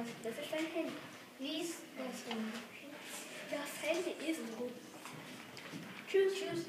Was? Das ist dein Handy. Wie ist das denn? Das Handy ist gut. Tschüss. Tschüss.